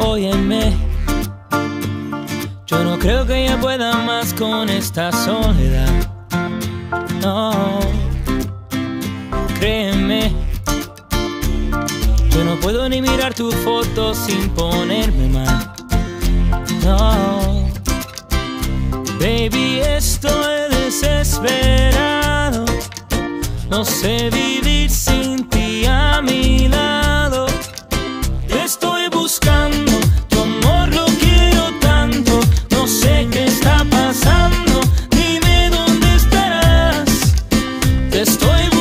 Óyeme, yo no creo que ella pueda más con esta soledad. No, créeme, yo no puedo ni mirar tu foto sin ponerme mal. No, baby, estoy desesperado, no sé vivir Estoy